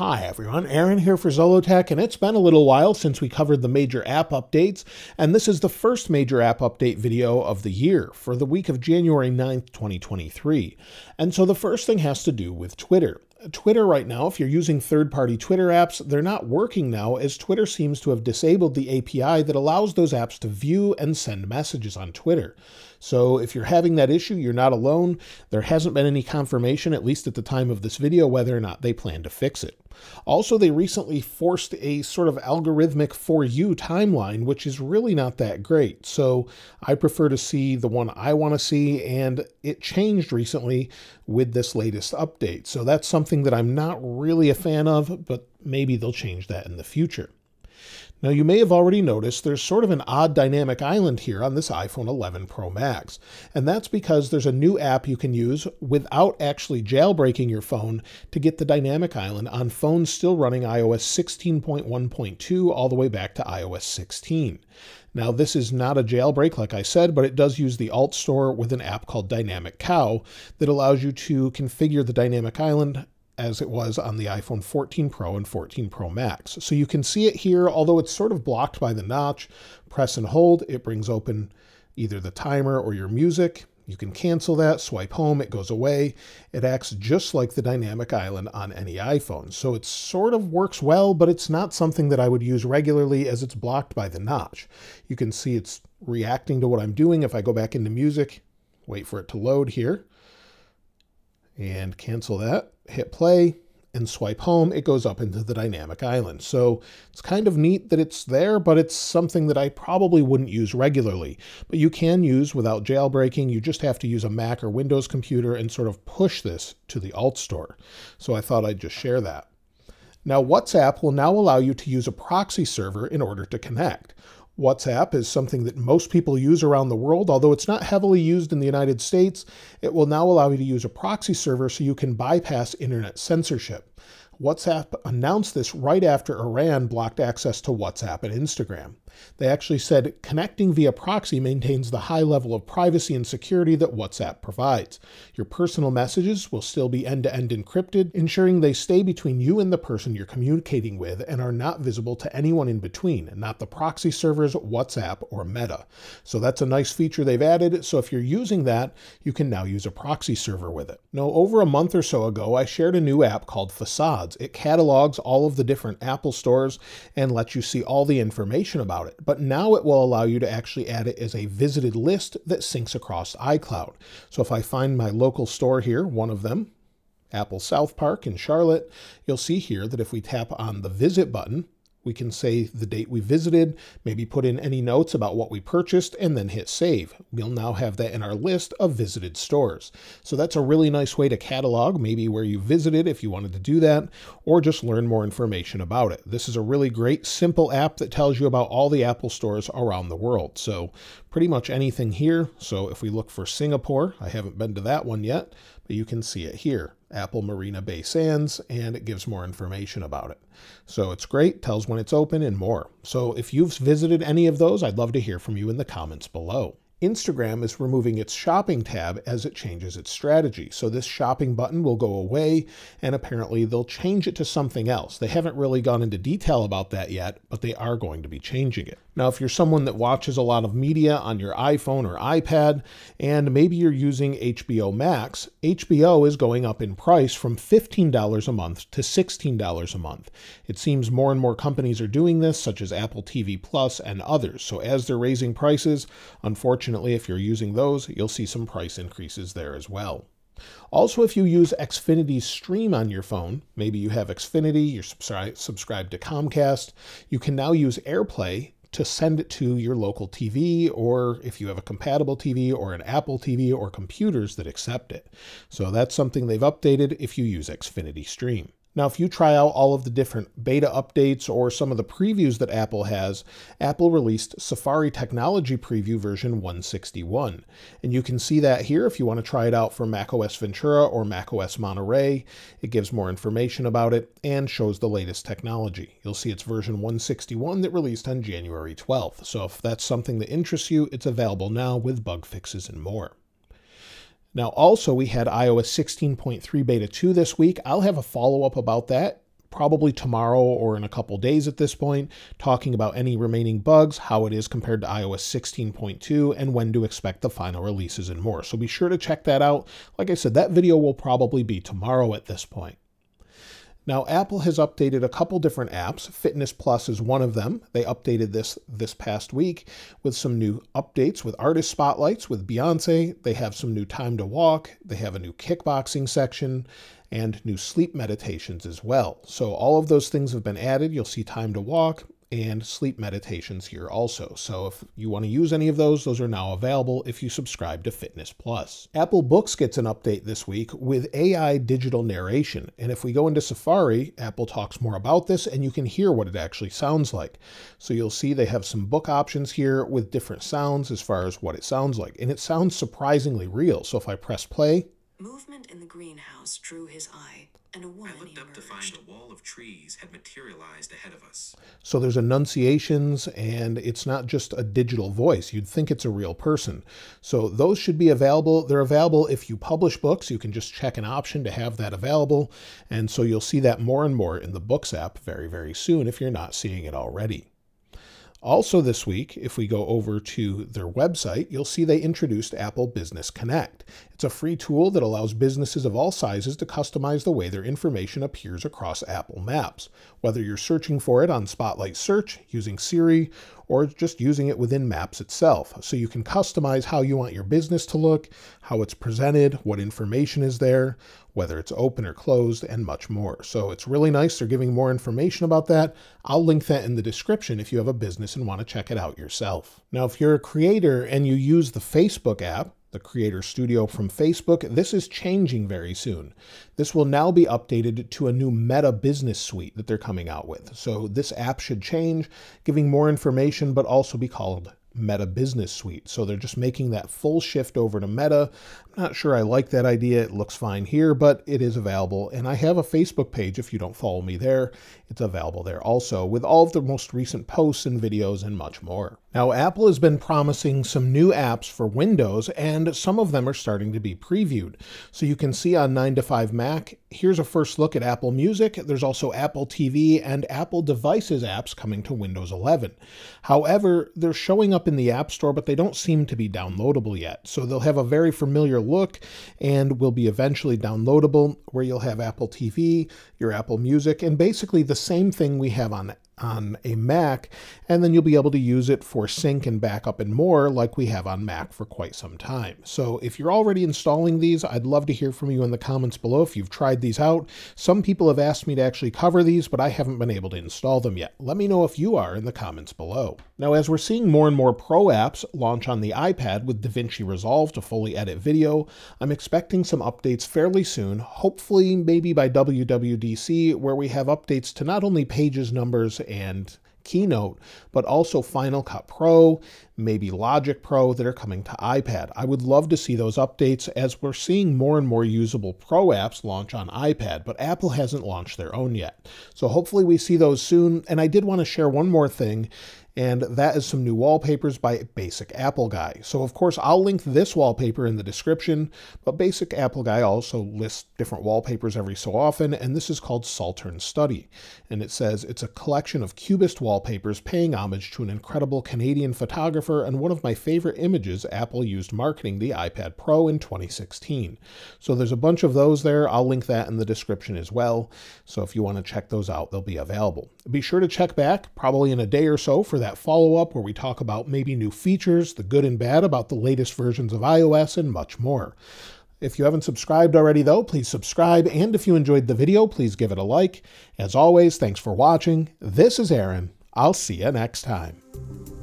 Hi everyone, Aaron here for Zollotech, and it's been a little while since we covered the major app updates, and this is the first major app update video of the year for the week of January 9th, 2023. And so the first thing has to do with Twitter. Twitter right now, if you're using third-party Twitter apps, they're not working now as Twitter seems to have disabled the API that allows those apps to view and send messages on Twitter. So if you're having that issue, you're not alone. There hasn't been any confirmation, at least at the time of this video, whether or not they plan to fix it. Also, they recently forced a sort of algorithmic for you timeline, which is really not that great. So I prefer to see the one I want to see, and it changed recently with this latest update. So that's something that I'm not really a fan of, but maybe they'll change that in the future. Now you may have already noticed there's sort of an odd dynamic island here on this iPhone 11 Pro Max, and that's because there's a new app you can use without actually jailbreaking your phone to get the dynamic island on phones still running iOS 16.1.2 all the way back to iOS 16. Now, this is not a jailbreak, like I said, but it does use the Alt Store with an app called Dynamic Cow that allows you to configure the dynamic island as it was on the iPhone 14 Pro and 14 Pro Max. So you can see it here, although it's sort of blocked by the notch. Press and hold, it brings open either the timer or your music. You can cancel that, swipe home, it goes away. It acts just like the dynamic island on any iPhone. So it sort of works well, but it's not something that I would use regularly as it's blocked by the notch. You can see it's reacting to what I'm doing. If I go back into music, wait for it to load here and cancel that, hit play, and swipe home, it goes up into the dynamic island. So it's kind of neat that it's there, but it's something that I probably wouldn't use regularly. But you can use without jailbreaking. You just have to use a Mac or Windows computer and sort of push this to the alt store. So I thought I'd just share that. Now, WhatsApp will now allow you to use a proxy server in order to connect. WhatsApp is something that most people use around the world, although it's not heavily used in the United States. It will now allow you to use a proxy server so you can bypass internet censorship. WhatsApp announced this right after Iran blocked access to WhatsApp and Instagram. They actually said connecting via proxy maintains the high level of privacy and security that WhatsApp provides. Your personal messages will still be end to end encrypted, ensuring they stay between you and the person you're communicating with and are not visible to anyone in between, not the proxy servers, WhatsApp, or Meta. So that's a nice feature they've added. So if you're using that, you can now use a proxy server with it. Now, over a month or so ago, I shared a new app called Facades. It catalogs all of the different Apple stores and lets you see all the information about it. But now it will allow you to actually add it as a visited list that syncs across iCloud. So if I find my local store here, one of them, Apple South Park in Charlotte, you'll see here that if we tap on the visit button, we can say the date we visited, maybe put in any notes about what we purchased, and then hit save. We'll now have that in our list of visited stores. So that's a really nice way to catalog maybe where you visited if you wanted to do that, or just learn more information about it. This is a really great, simple app that tells you about all the Apple stores around the world. So pretty much anything here. So if we look for Singapore, I haven't been to that one yet, but you can see it here. Apple Marina Bay Sands, and it gives more information about it. So it's great, tells when it's open, and more. So if you've visited any of those, I'd love to hear from you in the comments below. Instagram is removing its shopping tab as it changes its strategy. So this shopping button will go away and apparently they'll change it to something else. They haven't really gone into detail about that yet, but they are going to be changing it. Now, if you're someone that watches a lot of media on your iPhone or iPad, and maybe you're using HBO Max, HBO is going up in price from $15 a month to $16 a month. It seems more and more companies are doing this, such as Apple TV Plus and others. So as they're raising prices, unfortunately, if you're using those, you'll see some price increases there as well. Also, if you use Xfinity Stream on your phone, maybe you have Xfinity, you're subscribed to Comcast, you can now use AirPlay to send it to your local TV, or if you have a compatible TV or an Apple TV or computers that accept it. So that's something they've updated if you use Xfinity Stream. Now, if you try out all of the different beta updates or some of the previews that Apple has, Apple released Safari Technology Preview version 161. And you can see that here if you want to try it out for macOS Ventura or macOS Monterey. It gives more information about it and shows the latest technology. You'll see it's version 161 that released on January 12th. So if that's something that interests you, it's available now with bug fixes and more. Now, also, we had iOS 16.3 Beta 2 this week. I'll have a follow up about that probably tomorrow or in a couple days at this point, talking about any remaining bugs, how it is compared to iOS 16.2, and when to expect the final releases and more. So be sure to check that out. Like I said, that video will probably be tomorrow at this point. Now, Apple has updated a couple different apps. Fitness Plus is one of them. They updated this this past week with some new updates with artist spotlights with Beyonce. They have some new time to walk. They have a new kickboxing section and new sleep meditations as well. So all of those things have been added. You'll see time to walk, and sleep meditations here also. So if you want to use any of those, those are now available if you subscribe to Fitness Plus. Apple Books gets an update this week with AI digital narration. And if we go into Safari, Apple talks more about this and you can hear what it actually sounds like. So you'll see they have some book options here with different sounds as far as what it sounds like. And it sounds surprisingly real. So if I press play, Movement in the greenhouse drew his eye and a woman I looked up to find a wall of trees had materialized ahead of us. So there's enunciations, and it's not just a digital voice. You'd think it's a real person. So those should be available. They're available if you publish books. You can just check an option to have that available. And so you'll see that more and more in the Books app very, very soon if you're not seeing it already. Also, this week, if we go over to their website, you'll see they introduced Apple Business Connect. It's a free tool that allows businesses of all sizes to customize the way their information appears across Apple Maps, whether you're searching for it on Spotlight Search using Siri or just using it within Maps itself. So you can customize how you want your business to look, how it's presented, what information is there, whether it's open or closed, and much more. So it's really nice. They're giving more information about that. I'll link that in the description if you have a business and want to check it out yourself. Now, if you're a creator and you use the Facebook app, the Creator Studio from Facebook, this is changing very soon. This will now be updated to a new Meta Business Suite that they're coming out with. So this app should change, giving more information, but also be called Meta Business Suite. So they're just making that full shift over to Meta. I'm not sure I like that idea. It looks fine here, but it is available. And I have a Facebook page if you don't follow me there. It's available there also with all of the most recent posts and videos and much more. Now, Apple has been promising some new apps for Windows, and some of them are starting to be previewed. So you can see on 9 to 5 Mac, here's a first look at Apple Music. There's also Apple TV and Apple Devices apps coming to Windows 11. However, they're showing up in the App Store, but they don't seem to be downloadable yet. So they'll have a very familiar look and will be eventually downloadable, where you'll have Apple TV, your Apple Music, and basically the same thing we have on on a Mac, and then you'll be able to use it for sync and backup and more like we have on Mac for quite some time. So if you're already installing these, I'd love to hear from you in the comments below if you've tried these out. Some people have asked me to actually cover these, but I haven't been able to install them yet. Let me know if you are in the comments below. Now, as we're seeing more and more pro apps launch on the iPad with DaVinci Resolve to fully edit video, I'm expecting some updates fairly soon, hopefully maybe by WWDC, where we have updates to not only pages numbers and Keynote, but also Final Cut Pro, maybe Logic Pro that are coming to iPad. I would love to see those updates as we're seeing more and more usable Pro apps launch on iPad, but Apple hasn't launched their own yet. So hopefully we see those soon. And I did want to share one more thing and that is some new wallpapers by Basic Apple Guy. So of course I'll link this wallpaper in the description, but Basic Apple Guy also lists different wallpapers every so often, and this is called Saltern Study. And it says it's a collection of cubist wallpapers paying homage to an incredible Canadian photographer and one of my favorite images Apple used marketing the iPad Pro in 2016. So there's a bunch of those there. I'll link that in the description as well. So if you want to check those out, they'll be available. Be sure to check back probably in a day or so for that follow up where we talk about maybe new features, the good and bad about the latest versions of iOS, and much more. If you haven't subscribed already, though, please subscribe. And if you enjoyed the video, please give it a like. As always, thanks for watching. This is Aaron. I'll see you next time.